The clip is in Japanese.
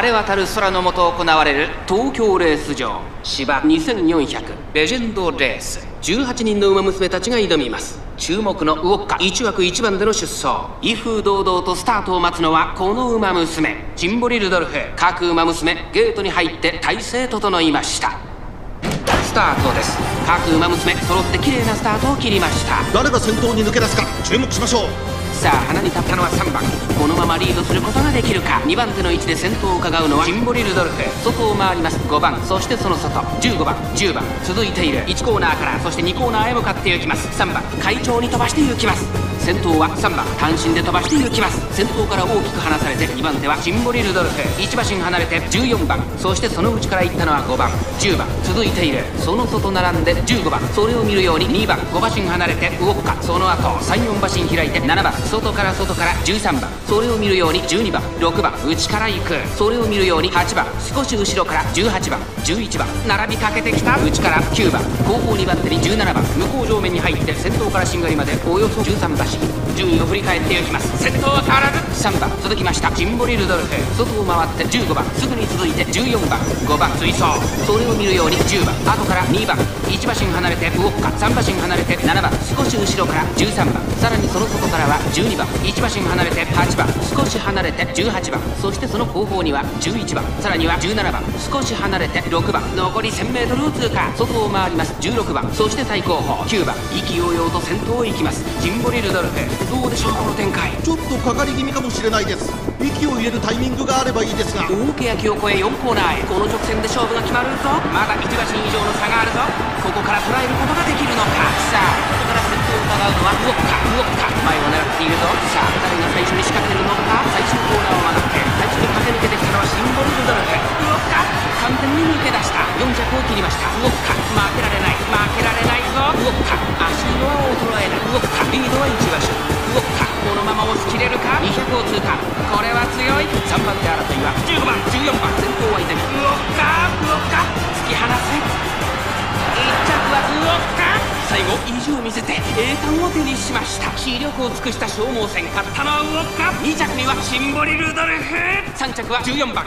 晴れ渡る空の下行われる東京レース場芝2400レジェンドレース。18人の馬娘たちが挑みます。注目のウォッカ。1枠1番での出走。威風堂々とスタートを待つのはこの馬娘。チンボリ・ルドルフ。各馬娘ゲートに入って体勢整いました。スタートです。各馬娘揃って綺麗なスタートを切りました。誰が先頭に抜け出すか注目しましょう。さあ花に立ったのは3番。このままリードすることができるか。2番手の位置で先頭を伺うのはシンボリ・ルドルフ。外を回ります。5番。そしてその外。15番。10番。続いている。1コーナーから。そして2コーナーへ向かって行きます。3番。会長に飛ばして行きます。先頭は3番単身で飛ばして行きます。先頭から大きく離されて2番手はシンボリルドルフ。1馬身離れて14番。そしてその内から行ったのは5番。10番。続いている。その外並んで15番。それを見るように2番。5馬身離れて動くか。その後34馬身開いて7番。外から外から13番。それを見るように12番。6番。内から行く。それを見るように8番。少し後ろから18番。11番。並びかけてきた。内から9番。後方2番手に17番。向こう上面に入って先頭からしんがりまでおよそ13馬身。順位を振り返っていきます。先頭は変わらず3番続きました。ジンボリルドルフ。外を回って15番。すぐに続いて14番。5番追走。それを見るように10番。後から2番。1馬身離れて動くか。3馬身離れて7番。少し後ろから13番。さらにその外からは12番。1馬身離れて8番。少し離れて18番。そしてその後方には11番。さらには17番。少し離れて6番。残り 1000m を通過。外を回ります。16番。そして最後方。9番。意気揚々と先頭を行きます。ジンボリルドルフ。どうでしょうこの展開。ちょっとかかり気味かもしれないです。息を入れるタイミングがあればいいですが。大欅を越え4コーナーへ。この直線で勝負が決まるぞ。まだ1馬身以上の差があるぞ。ここから捉えることができるのか。さあここから先頭を伺うのはウォッカ。ウォッカ。前を狙っているぞ。さあ誰が最初に仕掛けるのか。最終コーナーを曲がって最初に駆け抜けてきたのはシンボルルドルフウォッカ。完全に抜け出した。4着を切りました。ウォッカ。負けられない。負けられないを通過これは強い。3番手争いは15番14番先頭は伊丹動くか動くか。突き放せ。1着は動くか。最後意地を見せて栄冠を手にしました。気力を尽くした消耗戦。勝ったのは動くか。2着にはシンボリルドルフ。3着は14番